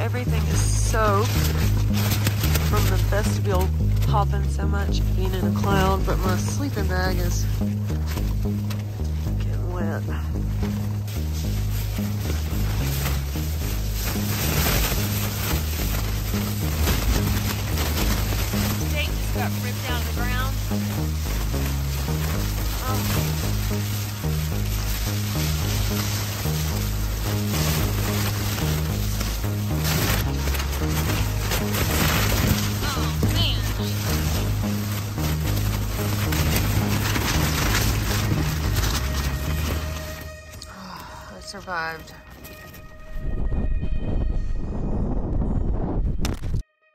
Everything is soaked from the vestibule popping so much, being in a cloud, but my sleeping bag is getting wet. got ripped out of the ground. Oh. survived.